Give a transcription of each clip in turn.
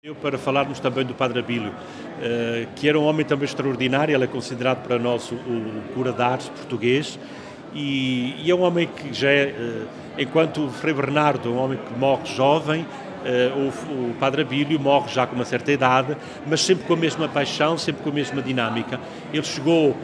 Eu para falarmos também do Padre Abílio, eh, que era um homem também extraordinário, ele é considerado para nós o cura de arte português e, é um homem que já é, eh, enquanto Frei Bernardo, um homem que morre jovem, eh, o, Padre Abílio morre já com uma certa idade, mas sempre com a mesma paixão, sempre com a mesma dinâmica. Ele chegou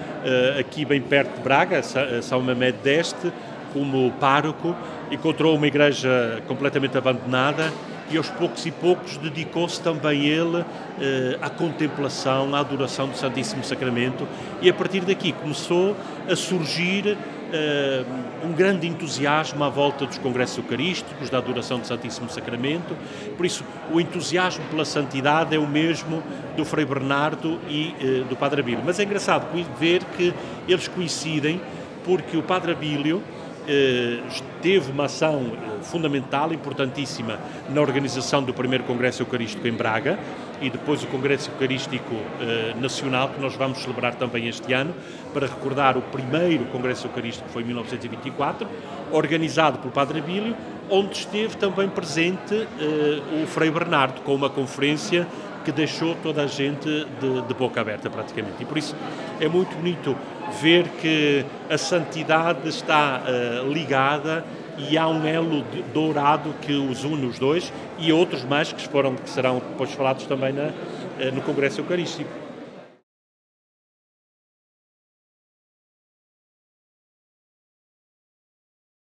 aqui bem perto de Braga, São Mamed d'Este, como pároco, encontrou uma igreja completamente abandonada e aos poucos e poucos dedicou-se também ele eh, à contemplação, à adoração do Santíssimo Sacramento e a partir daqui começou a surgir eh, um grande entusiasmo à volta dos congressos eucarísticos, da adoração do Santíssimo Sacramento. Por isso, o entusiasmo pela santidade é o mesmo do Frei Bernardo e eh, do Padre Abílio. Mas é engraçado ver que eles coincidem porque o Padre Abílio teve uma ação fundamental, importantíssima, na organização do primeiro Congresso Eucarístico em Braga e depois o Congresso Eucarístico eh, Nacional, que nós vamos celebrar também este ano, para recordar o primeiro Congresso Eucarístico, que foi em 1924, organizado pelo Padre Abílio, onde esteve também presente o Frei Bernardo, com uma conferência que deixou toda a gente de, de, boca aberta praticamente. E por isso é muito bonito ver que a santidade está uh, ligada e há um elo dourado que os une os dois e outros mais que foram que serão depois falados também na, uh, no Congresso Eucarístico.